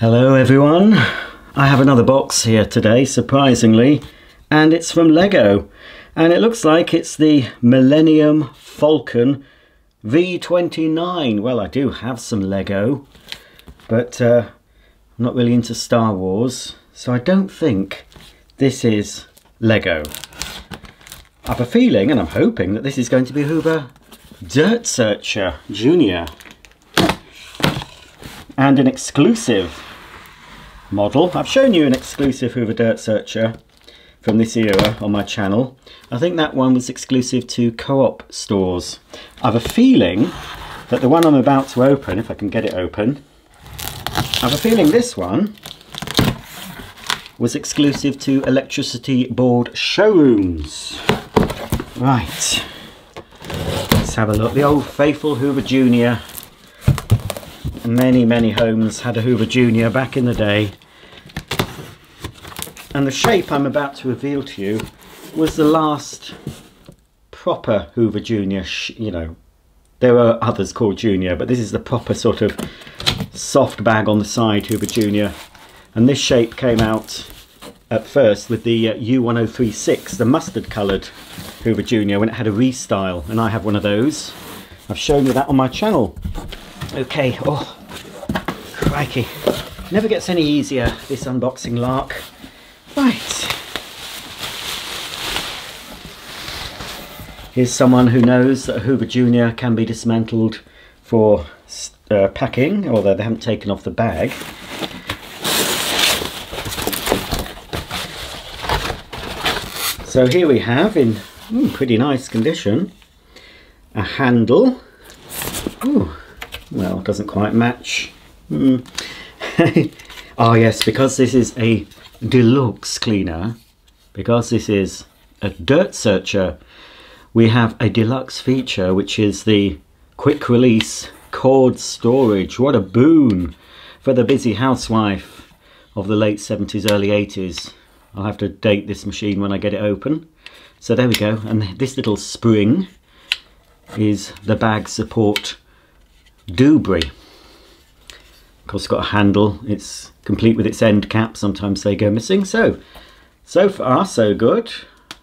Hello everyone. I have another box here today, surprisingly, and it's from Lego. And it looks like it's the Millennium Falcon V29. Well, I do have some Lego, but uh, I'm not really into Star Wars, so I don't think this is Lego. I have a feeling, and I'm hoping, that this is going to be Hoover Dirt Searcher Junior. And an exclusive model. I've shown you an exclusive Hoover Dirt Searcher from this era on my channel. I think that one was exclusive to co-op stores. I have a feeling that the one I'm about to open, if I can get it open, I have a feeling this one was exclusive to electricity board showrooms. Right, let's have a look. The old faithful Hoover Junior many, many homes had a Hoover Junior back in the day. And the shape I'm about to reveal to you was the last proper Hoover Junior, you know, there are others called Junior, but this is the proper sort of soft bag on the side Hoover Junior. And this shape came out at first with the uh, U1036, the mustard coloured Hoover Junior when it had a restyle, and I have one of those. I've shown you that on my channel. Okay, oh, crikey. Never gets any easier, this unboxing lark. Right. Here's someone who knows that Hoover Junior can be dismantled for uh, packing, although they haven't taken off the bag. So here we have, in ooh, pretty nice condition, a handle. Ooh, well, doesn't quite match. Mm. oh yes, because this is a deluxe cleaner, because this is a dirt searcher, we have a deluxe feature which is the quick release cord storage. What a boon for the busy housewife of the late 70s, early 80s. I'll have to date this machine when I get it open. So there we go, and this little spring is the bag support Dubry. Of course, got a handle. It's complete with its end cap. Sometimes they go missing. So, so far, so good.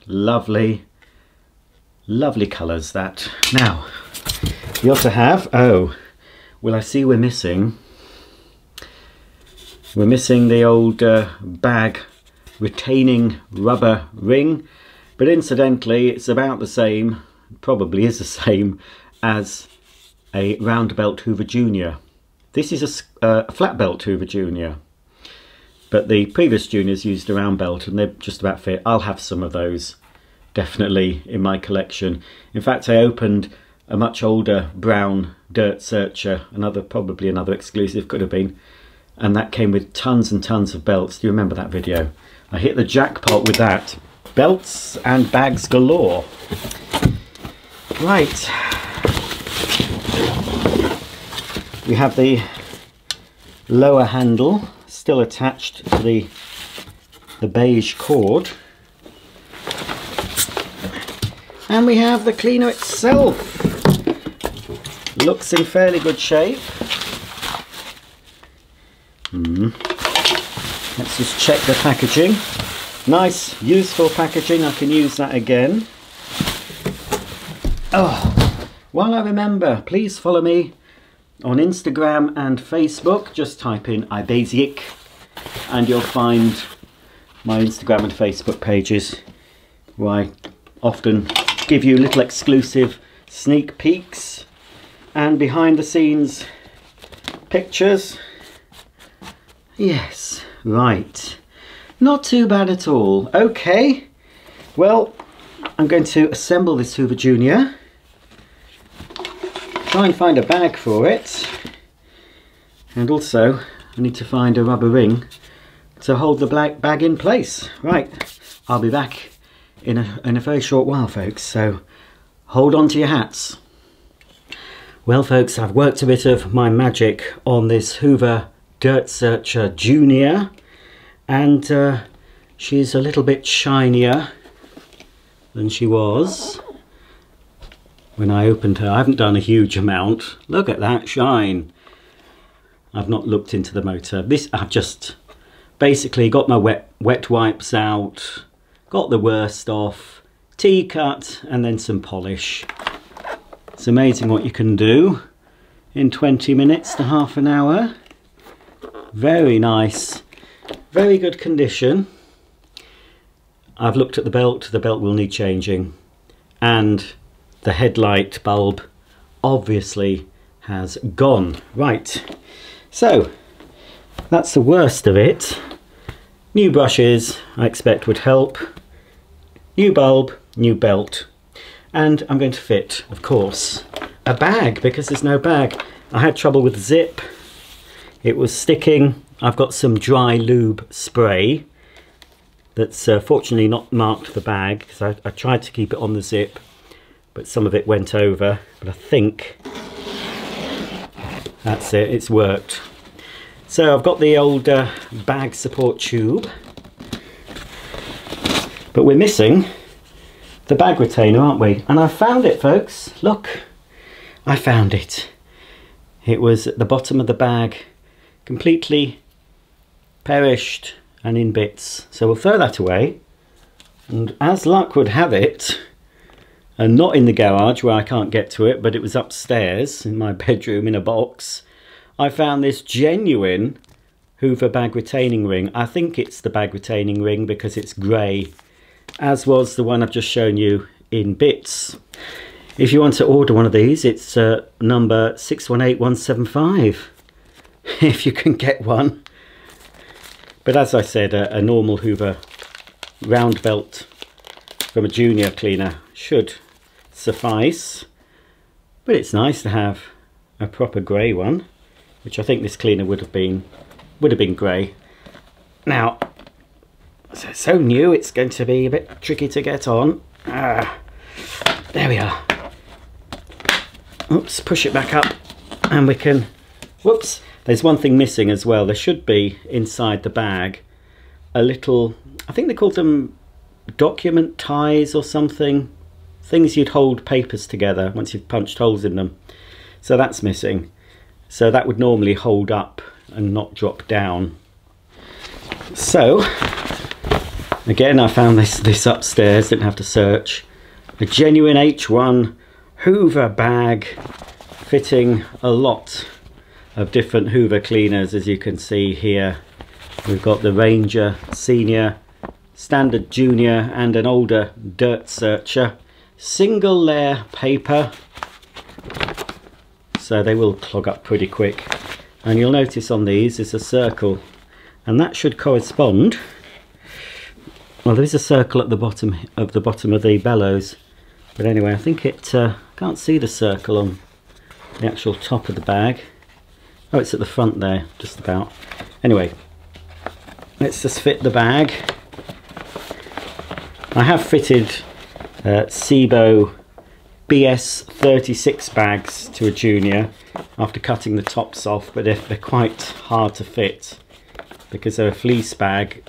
Lovely, lovely colours that. Now, we also have, oh, well, I see we're missing. We're missing the old uh, bag retaining rubber ring. But incidentally, it's about the same, probably is the same, as a round belt Hoover Junior. This is a, uh, a flat belt Hoover Junior, but the previous Juniors used a round belt and they're just about fit. I'll have some of those definitely in my collection. In fact, I opened a much older brown Dirt Searcher, another probably another exclusive could have been, and that came with tons and tons of belts. Do you remember that video? I hit the jackpot with that. Belts and bags galore. Right, we have the lower handle still attached to the the beige cord. And we have the cleaner itself. Looks in fairly good shape. Mm. let's just check the packaging. Nice useful packaging. I can use that again. Oh while I remember please follow me on Instagram and Facebook, just type in ibaisaic and you'll find my Instagram and Facebook pages where I often give you little exclusive sneak peeks and behind the scenes pictures. Yes, right. Not too bad at all. Okay, well, I'm going to assemble this Hoover Junior try and find a bag for it and also I need to find a rubber ring to hold the black bag in place. Right, I'll be back in a, in a very short while folks, so hold on to your hats. Well folks, I've worked a bit of my magic on this Hoover Dirt Searcher Junior and uh, she's a little bit shinier than she was when I opened her. I haven't done a huge amount. Look at that shine. I've not looked into the motor. This I've just basically got my wet wet wipes out, got the worst off, T-cut and then some polish. It's amazing what you can do in 20 minutes to half an hour. Very nice, very good condition. I've looked at the belt, the belt will need changing and the headlight bulb obviously has gone. Right, so that's the worst of it. New brushes I expect would help. New bulb, new belt. And I'm going to fit, of course, a bag because there's no bag. I had trouble with zip. It was sticking. I've got some dry lube spray that's uh, fortunately not marked the bag because I, I tried to keep it on the zip but some of it went over but I think that's it it's worked. So I've got the old uh, bag support tube but we're missing the bag retainer aren't we? And I found it folks. Look I found it. It was at the bottom of the bag completely perished and in bits. So we'll throw that away and as luck would have it and not in the garage where I can't get to it but it was upstairs in my bedroom in a box. I found this genuine Hoover bag retaining ring. I think it's the bag retaining ring because it's grey as was the one I've just shown you in bits. If you want to order one of these it's uh, number 618175 if you can get one. But as I said a, a normal Hoover round belt from a junior cleaner should suffice. But it's nice to have a proper grey one, which I think this cleaner would have been would have been grey. Now, so, new, it's going to be a bit tricky to get on. Ah, there we are. Oops, push it back up and we can, whoops. There's one thing missing as well. There should be inside the bag a little, I think they called them document ties or something things you'd hold papers together once you've punched holes in them. So that's missing. So that would normally hold up and not drop down. So, again I found this, this upstairs, didn't have to search. A genuine H1 Hoover bag fitting a lot of different Hoover cleaners as you can see here. We've got the Ranger Senior, Standard Junior and an older Dirt Searcher single layer paper. So they will clog up pretty quick. And you'll notice on these is a circle. And that should correspond. Well there is a circle at the bottom of the bottom of the bellows. But anyway I think it uh, can't see the circle on the actual top of the bag. Oh it's at the front there just about. Anyway let's just fit the bag. I have fitted uh, Sebo BS36 bags to a junior after cutting the tops off but they're, they're quite hard to fit because they're a fleece bag.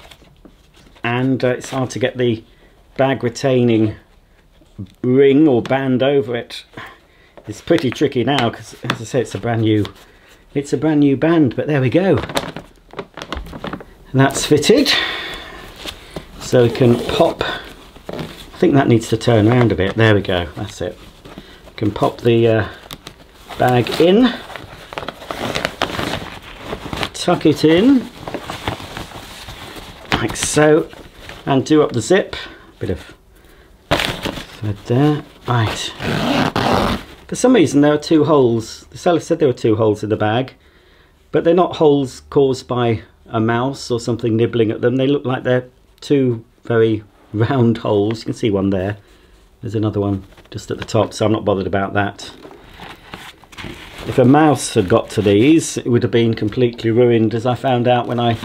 And uh, it's hard to get the bag retaining ring or band over it. It's pretty tricky now because as I say it's a brand new it's a brand new band but there we go. And that's fitted. So we can pop I think that needs to turn around a bit. There we go. That's it. can pop the uh, bag in. Tuck it in. Like so. And do up the zip. Bit of thread there. Right. For some reason there are two holes. The seller said there were two holes in the bag. But they're not holes caused by a mouse or something nibbling at them. They look like they're two very round holes. You can see one there. There's another one just at the top, so I'm not bothered about that. If a mouse had got to these, it would have been completely ruined, as I found out when I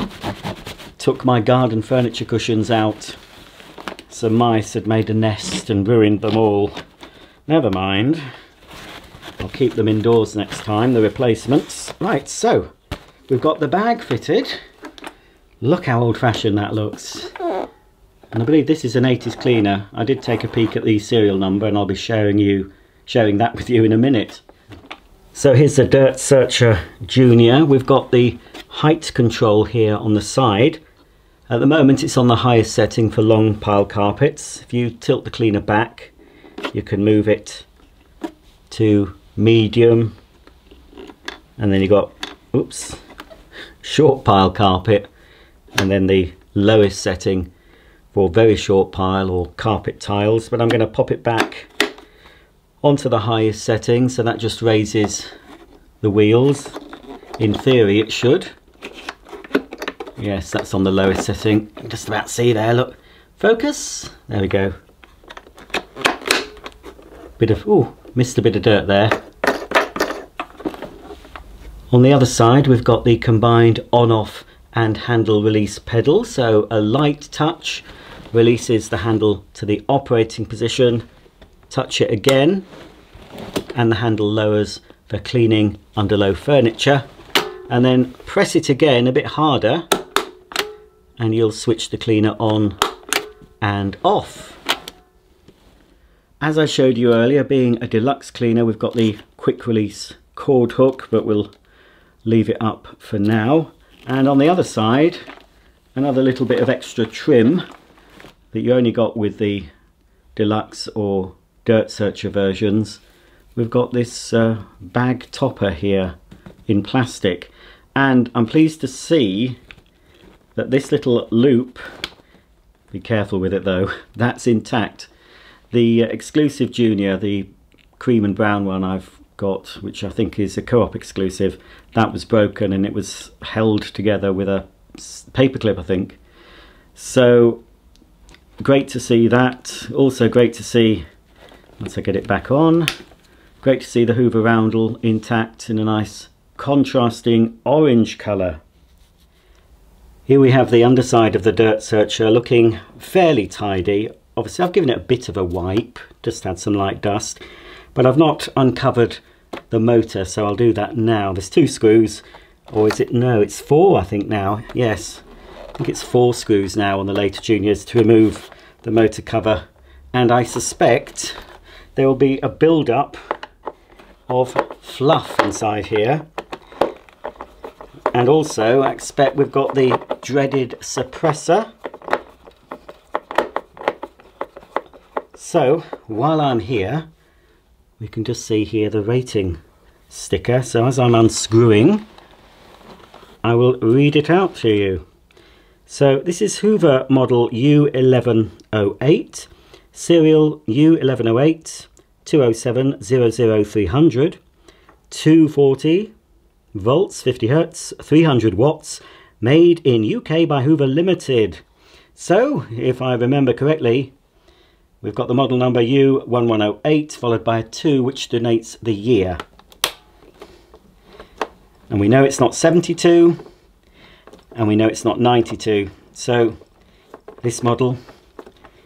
took my garden furniture cushions out. Some mice had made a nest and ruined them all. Never mind. I'll keep them indoors next time, the replacements. Right, so we've got the bag fitted. Look how old-fashioned that looks and I believe this is an 80s cleaner. I did take a peek at the serial number and I'll be sharing you sharing that with you in a minute. So here's the Dirt Searcher Junior. We've got the height control here on the side. At the moment it's on the highest setting for long pile carpets. If you tilt the cleaner back you can move it to medium and then you've got oops short pile carpet and then the lowest setting for very short pile or carpet tiles but I'm going to pop it back onto the highest setting so that just raises the wheels. In theory it should. Yes that's on the lowest setting. Just about see there look. Focus. There we go. Bit of oh missed a bit of dirt there. On the other side we've got the combined on-off and handle release pedal so a light touch releases the handle to the operating position touch it again and the handle lowers for cleaning under low furniture. And then press it again a bit harder and you'll switch the cleaner on and off. As I showed you earlier being a deluxe cleaner we've got the quick release cord hook but we'll leave it up for now. And on the other side another little bit of extra trim that you only got with the deluxe or dirt searcher versions. We've got this uh, bag topper here in plastic. And I'm pleased to see that this little loop be careful with it though that's intact. The uh, exclusive junior the cream and brown one I've got which I think is a co-op exclusive that was broken and it was held together with a paperclip I think. So great to see that. Also great to see once I get it back on great to see the Hoover roundel intact in a nice contrasting orange colour. Here we have the underside of the dirt searcher looking fairly tidy. Obviously I've given it a bit of a wipe just had some light dust but I've not uncovered the motor so I'll do that now. There's two screws or is it? No it's four I think now. Yes think it's four screws now on the later juniors to remove the motor cover. And I suspect there will be a build-up of fluff inside here. And also I expect we've got the dreaded suppressor. So while I'm here we can just see here the rating sticker. So as I'm unscrewing I will read it out to you so this is Hoover model U1108 serial U1108 207 00300 240 volts 50 hertz 300 watts made in UK by Hoover Limited so if I remember correctly We've got the model number U1108 followed by a 2 which denotes the year. And we know it's not 72 and we know it's not 92. So this model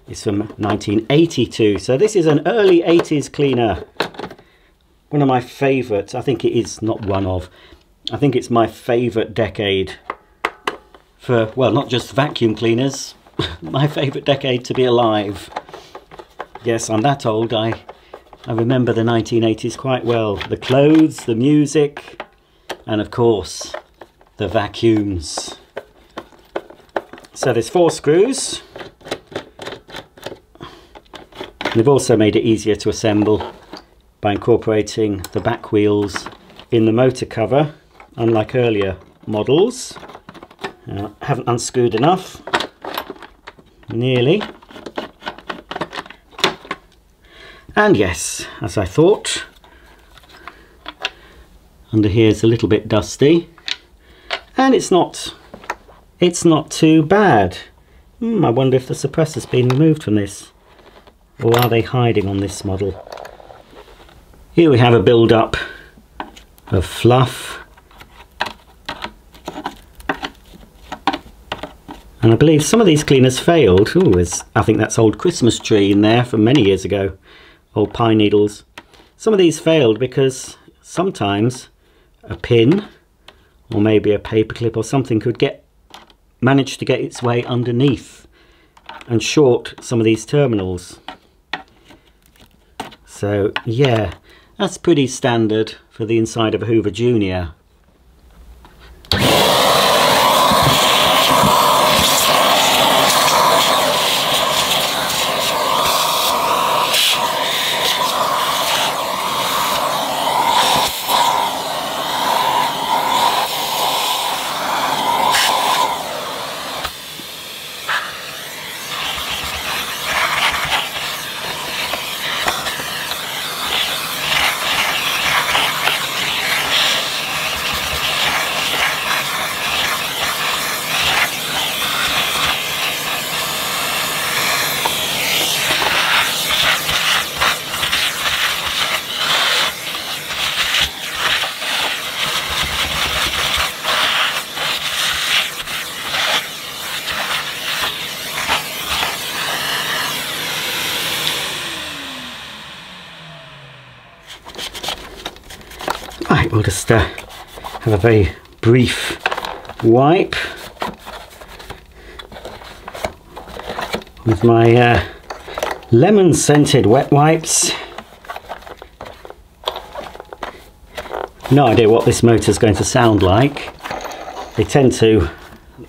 is from 1982. So this is an early 80s cleaner. One of my favourites. I think it is not one of. I think it's my favourite decade for, well, not just vacuum cleaners. my favourite decade to be alive. Yes, I'm that old. I, I remember the 1980s quite well. The clothes, the music, and of course, the vacuums. So there's four screws. They've also made it easier to assemble by incorporating the back wheels in the motor cover, unlike earlier models. I haven't unscrewed enough. Nearly. And yes, as I thought, under here is a little bit dusty and it's not it's not too bad. Hmm, I wonder if the suppressor's been removed from this or are they hiding on this model? Here we have a build-up of fluff and I believe some of these cleaners failed. Ooh, I think that's old Christmas tree in there from many years ago old pine needles. Some of these failed because sometimes a pin or maybe a paperclip or something could get manage to get its way underneath and short some of these terminals. So yeah, That's pretty standard for the inside of a Hoover Junior. Right, we'll just uh, have a very brief wipe with my uh, lemon scented wet wipes. No idea what this motor is going to sound like. They tend to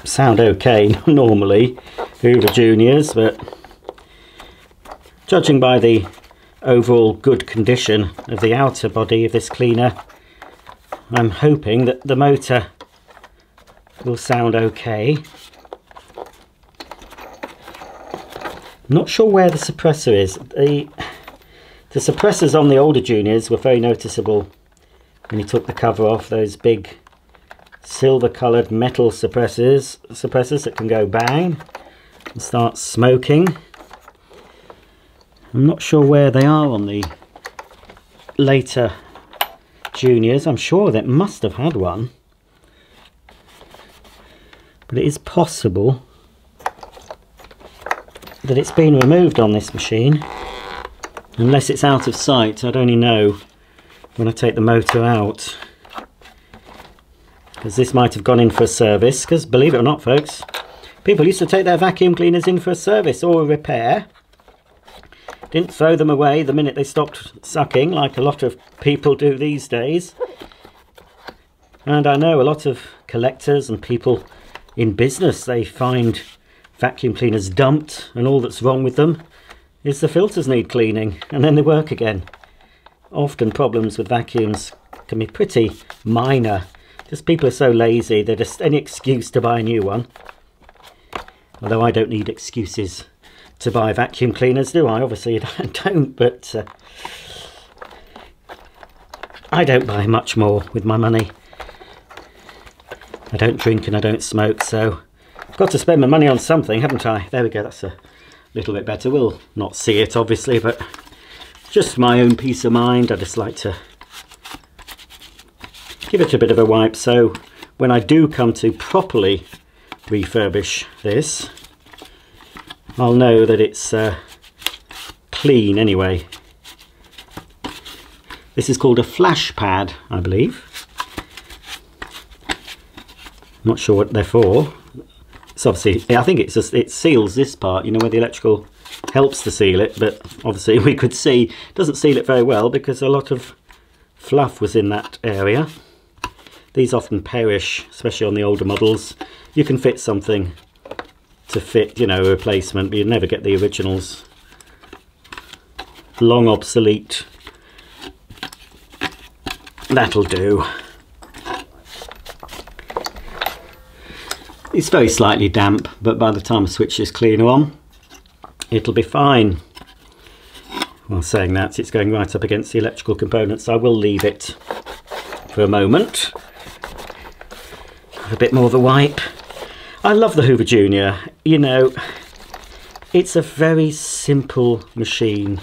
sound okay normally, Hoover Juniors, but judging by the overall good condition of the outer body of this cleaner, I'm hoping that the motor will sound okay. Not sure where the suppressor is. The, the suppressors on the older juniors were very noticeable when you took the cover off. Those big silver coloured metal suppressors, suppressors that can go bang and start smoking. I'm not sure where they are on the later juniors. I'm sure that must have had one. But it is possible that it's been removed on this machine. Unless it's out of sight, I'd only know when I take the motor out. Because this might have gone in for a service. Because believe it or not, folks, people used to take their vacuum cleaners in for a service or a repair. Didn't throw them away the minute they stopped sucking, like a lot of people do these days. And I know a lot of collectors and people in business, they find vacuum cleaners dumped and all that's wrong with them is the filters need cleaning and then they work again. Often problems with vacuums can be pretty minor. Just people are so lazy, they're just any excuse to buy a new one. Although I don't need excuses to buy vacuum cleaners, do I? Obviously I don't, but uh, I don't buy much more with my money. I don't drink and I don't smoke, so I've got to spend my money on something, haven't I? There we go, that's a little bit better. We'll not see it, obviously, but just my own peace of mind. I just like to give it a bit of a wipe, so when I do come to properly refurbish this, I'll know that it's uh, clean anyway. This is called a flash pad, I believe. Not sure what they're for. It's obviously, I think it's just, it seals this part, you know, where the electrical helps to seal it, but obviously we could see, doesn't seal it very well because a lot of fluff was in that area. These often perish, especially on the older models. You can fit something to fit, you know, a replacement, but you never get the originals. Long obsolete. That'll do. It's very slightly damp, but by the time I switch this cleaner on, it'll be fine. While saying that, it's going right up against the electrical components. I will leave it for a moment. Have A bit more of a wipe. I love the Hoover Junior. You know, it's a very simple machine.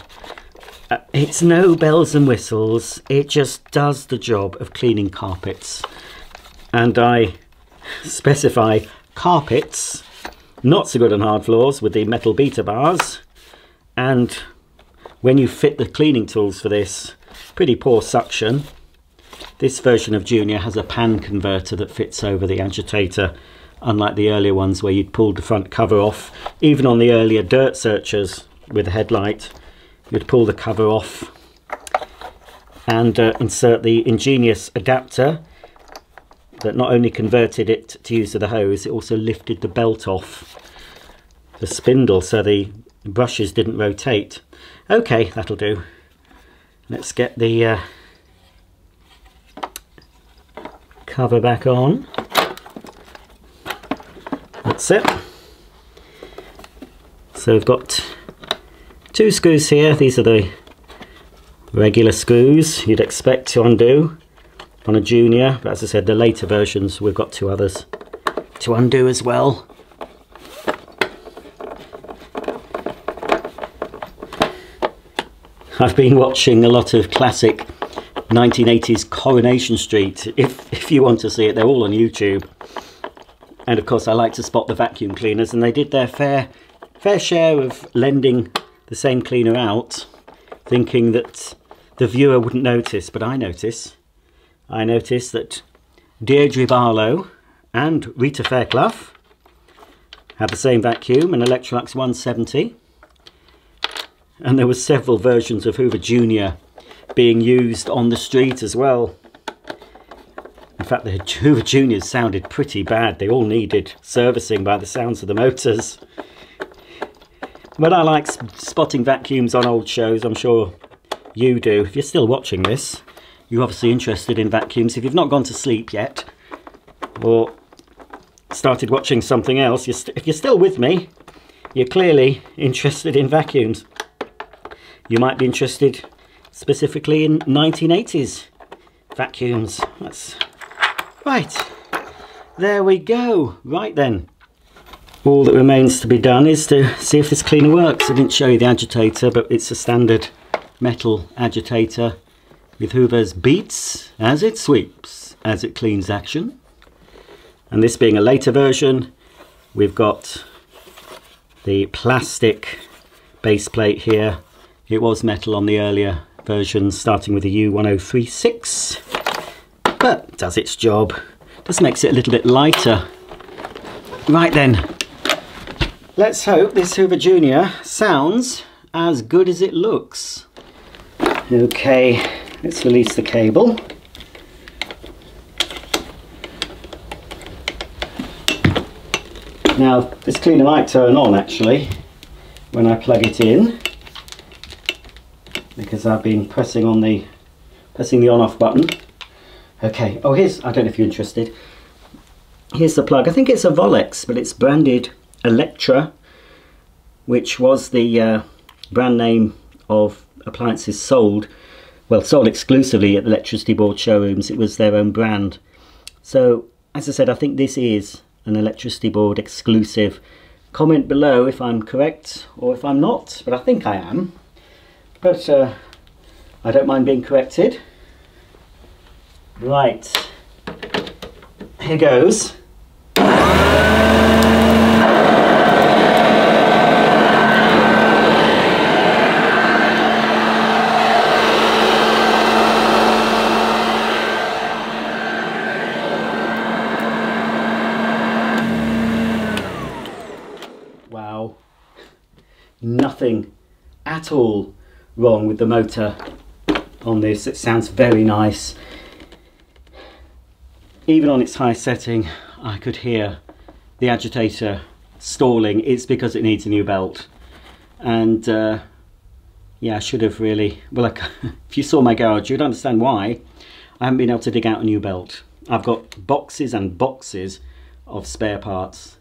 Uh, it's no bells and whistles. It just does the job of cleaning carpets. And I specify carpets, not so good on hard floors with the metal beater bars. And when you fit the cleaning tools for this, pretty poor suction. This version of Junior has a pan converter that fits over the agitator unlike the earlier ones where you'd pulled the front cover off. Even on the earlier dirt searchers with a headlight, you'd pull the cover off and uh, insert the ingenious adapter that not only converted it to use of the hose, it also lifted the belt off the spindle so the brushes didn't rotate. Okay, that'll do. Let's get the uh, cover back on. That's it. So we've got two screws here. These are the regular screws you'd expect to undo on a junior. But as I said, the later versions, we've got two others to undo as well. I've been watching a lot of classic 1980s Coronation Street. If, if you want to see it, they're all on YouTube. And of course, I like to spot the vacuum cleaners, and they did their fair, fair share of lending the same cleaner out, thinking that the viewer wouldn't notice, but I notice. I notice that Deirdre Barlow and Rita Fairclough had the same vacuum, an Electrolux 170. And there were several versions of Hoover Junior being used on the street as well. In fact, the Hoover Juniors sounded pretty bad. They all needed servicing by the sounds of the motors. But I like spotting vacuums on old shows. I'm sure you do. If you're still watching this, you're obviously interested in vacuums. If you've not gone to sleep yet, or started watching something else, you're if you're still with me, you're clearly interested in vacuums. You might be interested specifically in 1980s vacuums. That's right. There we go. Right then. All that remains to be done is to see if this cleaner works. I didn't show you the agitator, but it's a standard metal agitator with Hoover's beats as it sweeps, as it cleans action. And this being a later version, we've got the plastic base plate here. It was metal on the earlier versions, starting with the U1036, but does its job. Just makes it a little bit lighter. Right then, let's hope this Hoover Junior sounds as good as it looks. Okay, let's release the cable. Now, this cleaner might turn on actually when I plug it in because I've been pressing on the pressing the on off button. Okay, oh here's, I don't know if you're interested, here's the plug. I think it's a Volex, but it's branded Electra, which was the uh, brand name of appliances sold, well, sold exclusively at the electricity board showrooms. It was their own brand. So, as I said, I think this is an electricity board exclusive. Comment below if I'm correct or if I'm not, but I think I am. But uh, I don't mind being corrected. Right, here goes. Wow. Nothing at all wrong with the motor on this. It sounds very nice. Even on its high setting, I could hear the agitator stalling. It's because it needs a new belt. And uh, yeah, I should have really, well, if you saw my garage, you'd understand why I haven't been able to dig out a new belt. I've got boxes and boxes of spare parts,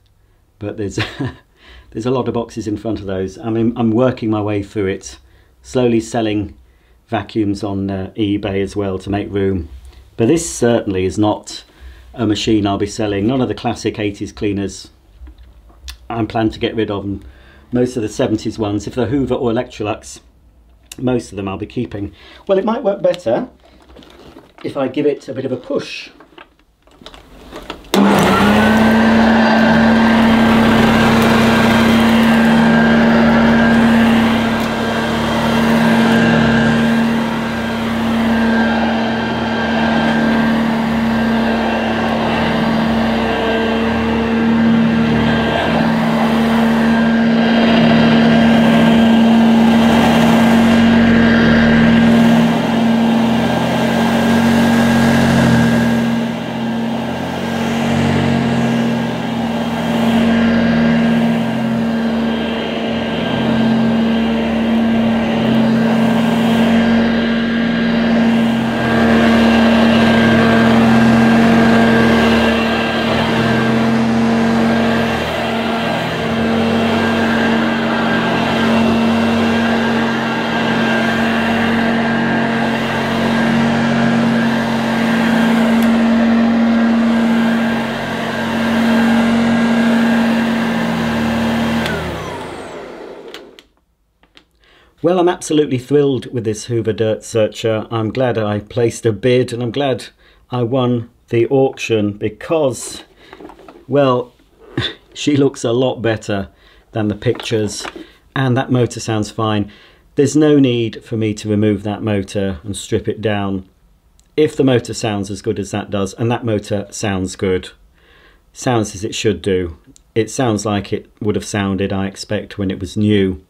but there's there's a lot of boxes in front of those. I mean, I'm working my way through it, slowly selling vacuums on uh, eBay as well to make room. But this certainly is not a machine I'll be selling. None of the classic 80s cleaners I'm planning to get rid of. And most of the 70s ones, if they're Hoover or Electrolux, most of them I'll be keeping. Well, it might work better if I give it a bit of a push. Absolutely thrilled with this Hoover Dirt Searcher. I'm glad I placed a bid and I'm glad I won the auction because, well, she looks a lot better than the pictures and that motor sounds fine. There's no need for me to remove that motor and strip it down if the motor sounds as good as that does, and that motor sounds good, sounds as it should do, it sounds like it would have sounded, I expect, when it was new.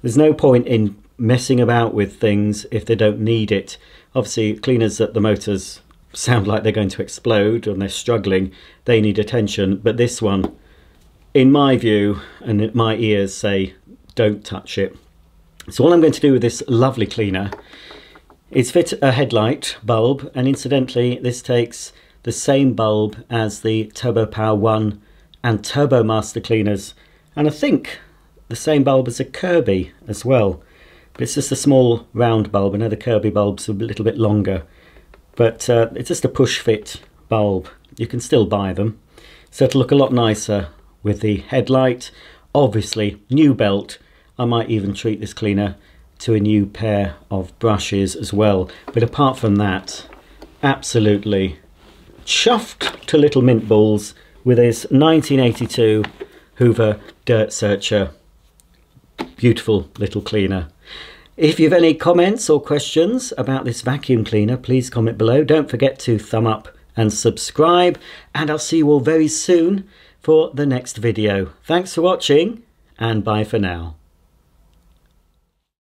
There's no point in messing about with things if they don't need it. Obviously, cleaners that the motors sound like they're going to explode and they're struggling, they need attention. But this one, in my view, and my ears say, don't touch it. So all I'm going to do with this lovely cleaner is fit a headlight bulb and incidentally this takes the same bulb as the Turbo Power 1 and Turbo Master cleaners and I think the same bulb as a Kirby as well but it's just a small round bulb I know the Kirby bulbs are a little bit longer but uh, it's just a push fit bulb you can still buy them so it'll look a lot nicer with the headlight obviously new belt I might even treat this cleaner to a new pair of brushes as well. But apart from that, absolutely chuffed to little mint balls with his 1982 Hoover Dirt Searcher. Beautiful little cleaner. If you have any comments or questions about this vacuum cleaner, please comment below. Don't forget to thumb up and subscribe. And I'll see you all very soon for the next video. Thanks for watching and bye for now.